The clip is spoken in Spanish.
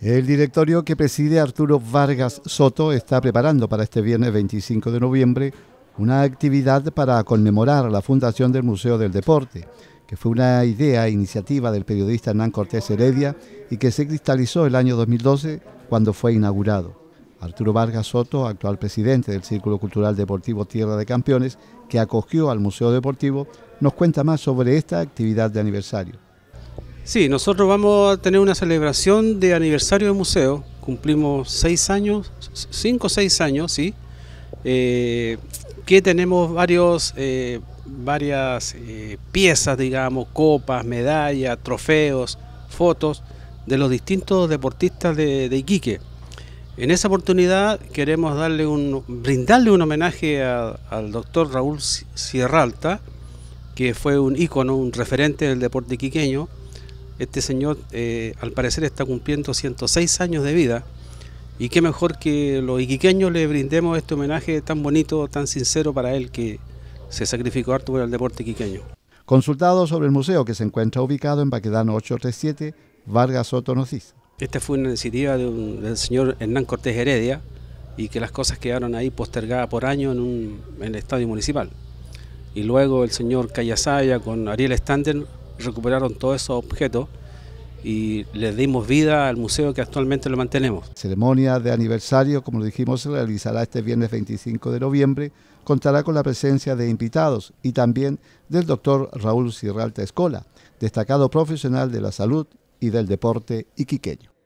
El directorio que preside Arturo Vargas Soto está preparando para este viernes 25 de noviembre una actividad para conmemorar la fundación del Museo del Deporte, que fue una idea e iniciativa del periodista Hernán Cortés Heredia y que se cristalizó el año 2012 cuando fue inaugurado. Arturo Vargas Soto, actual presidente del Círculo Cultural Deportivo Tierra de Campeones, que acogió al Museo Deportivo, nos cuenta más sobre esta actividad de aniversario. Sí, nosotros vamos a tener una celebración de aniversario del museo. Cumplimos seis años, cinco o seis años, sí. Eh, que tenemos varios, eh, varias eh, piezas, digamos, copas, medallas, trofeos, fotos de los distintos deportistas de, Iquique. En esa oportunidad queremos darle un, brindarle un homenaje al doctor Raúl Sierralta, que fue un ícono, un referente del deporte iquiqueño, este señor eh, al parecer está cumpliendo 106 años de vida y qué mejor que los iquiqueños le brindemos este homenaje tan bonito, tan sincero para él que se sacrificó harto por el deporte iquiqueño. Consultado sobre el museo que se encuentra ubicado en Baquedano 837, Vargas Soto nos Esta fue una iniciativa del señor Hernán Cortés Heredia y que las cosas quedaron ahí postergadas por años en, en el estadio municipal. Y luego el señor Callasaya con Ariel Stander recuperaron todos esos objetos y le dimos vida al museo que actualmente lo mantenemos. ceremonia de aniversario, como lo dijimos, se realizará este viernes 25 de noviembre. Contará con la presencia de invitados y también del doctor Raúl Cirralta Escola, destacado profesional de la salud y del deporte iquiqueño.